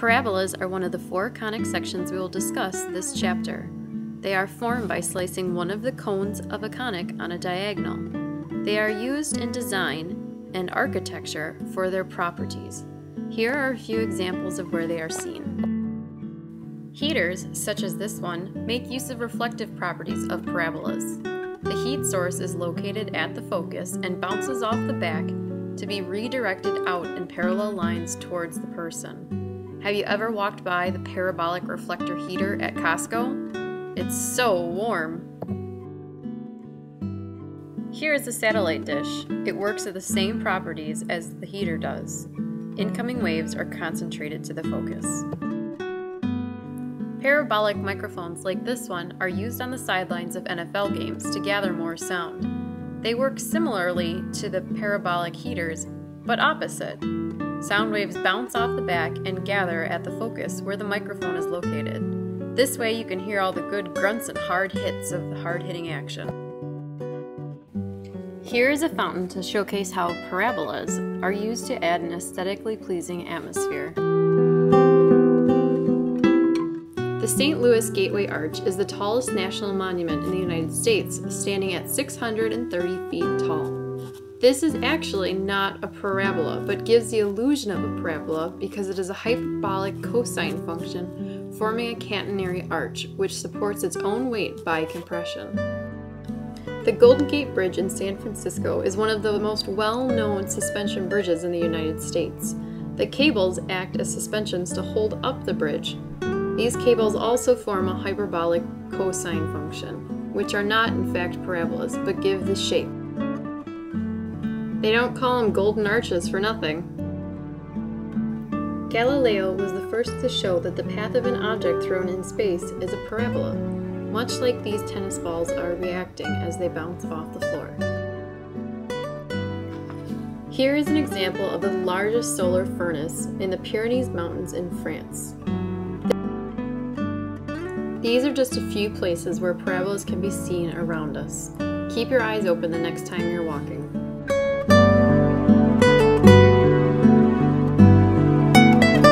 Parabolas are one of the four conic sections we will discuss this chapter. They are formed by slicing one of the cones of a conic on a diagonal. They are used in design and architecture for their properties. Here are a few examples of where they are seen. Heaters, such as this one, make use of reflective properties of parabolas. The heat source is located at the focus and bounces off the back to be redirected out in parallel lines towards the person. Have you ever walked by the parabolic reflector heater at Costco? It's so warm. Here is a satellite dish. It works with the same properties as the heater does. Incoming waves are concentrated to the focus. Parabolic microphones like this one are used on the sidelines of NFL games to gather more sound. They work similarly to the parabolic heaters, but opposite. Sound waves bounce off the back and gather at the focus where the microphone is located. This way you can hear all the good grunts and hard hits of the hard-hitting action. Here is a fountain to showcase how parabolas are used to add an aesthetically pleasing atmosphere. The St. Louis Gateway Arch is the tallest national monument in the United States, standing at 630 feet tall. This is actually not a parabola, but gives the illusion of a parabola because it is a hyperbolic cosine function forming a catenary arch, which supports its own weight by compression. The Golden Gate Bridge in San Francisco is one of the most well-known suspension bridges in the United States. The cables act as suspensions to hold up the bridge, these cables also form a hyperbolic cosine function, which are not in fact parabolas, but give the shape. They don't call them golden arches for nothing. Galileo was the first to show that the path of an object thrown in space is a parabola, much like these tennis balls are reacting as they bounce off the floor. Here is an example of the largest solar furnace in the Pyrenees Mountains in France. These are just a few places where parabolas can be seen around us. Keep your eyes open the next time you're walking.